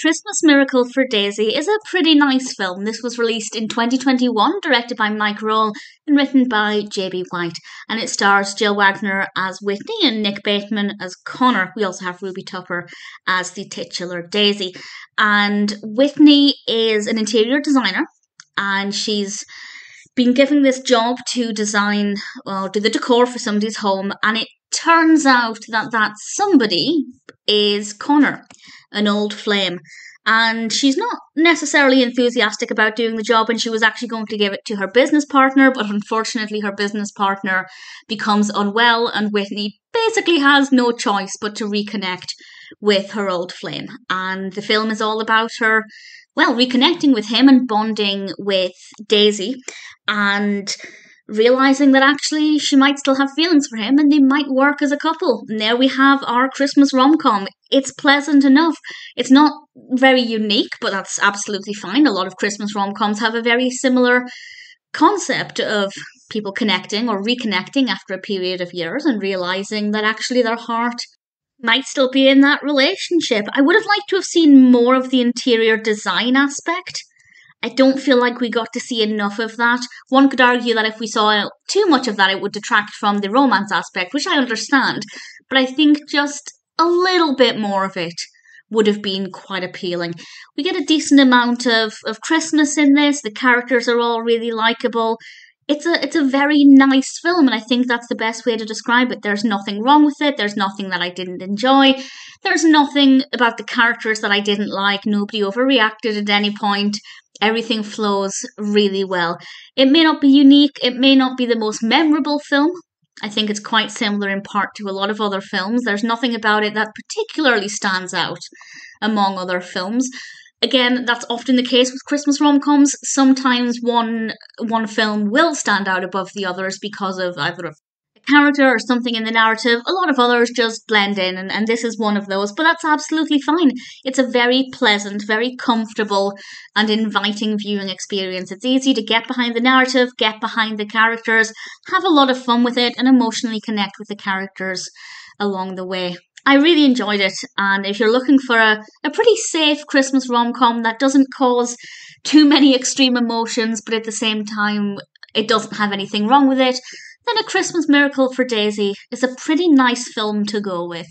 Christmas Miracle for Daisy is a pretty nice film. This was released in 2021, directed by Mike Rohl and written by J.B. White. And it stars Jill Wagner as Whitney and Nick Bateman as Connor. We also have Rubi Tupper as the titular Daisy. And Whitney is an interior designer and she's been given this job to design or do the decor for somebody's home and it turns out that that somebody is Connor an old flame. And she's not necessarily enthusiastic about doing the job, and she was actually going to give it to her business partner, but unfortunately, her business partner becomes unwell, and Whitney basically has no choice but to reconnect with her old flame. And the film is all about her, well, reconnecting with him and bonding with Daisy. And realizing that actually she might still have feelings for him and they might work as a couple. And there we have our Christmas rom com. It's pleasant enough. It's not very unique, but that's absolutely fine. A lot of Christmas rom coms have a very similar concept of people connecting or reconnecting after a period of years and realizing that actually their heart might still be in that relationship. I would have liked to have seen more of the interior design aspect I don't feel like we got to see enough of that. One could argue that if we saw too much of that, it would detract from the romance aspect, which I understand. But I think just a little bit more of it would have been quite appealing. We get a decent amount of, of Christmas in this. The characters are all really likable. It's a it's a very nice film, and I think that's the best way to describe it. There's nothing wrong with it. There's nothing that I didn't enjoy. There's nothing about the characters that I didn't like. Nobody overreacted at any point everything flows really well. It may not be unique, it may not be the most memorable film. I think it's quite similar in part to a lot of other films. There's nothing about it that particularly stands out among other films. Again, that's often the case with Christmas rom-coms. Sometimes one one film will stand out above the others because of either a character or something in the narrative. A lot of others just blend in, and, and this is one of those, but that's absolutely fine. It's a very pleasant, very comfortable, and inviting viewing experience. It's easy to get behind the narrative, get behind the characters, have a lot of fun with it, and emotionally connect with the characters along the way. I really enjoyed it, and if you're looking for a, a pretty safe Christmas rom com that doesn't cause too many extreme emotions, but at the same time, it doesn't have anything wrong with it, then A Christmas Miracle for Daisy is a pretty nice film to go with.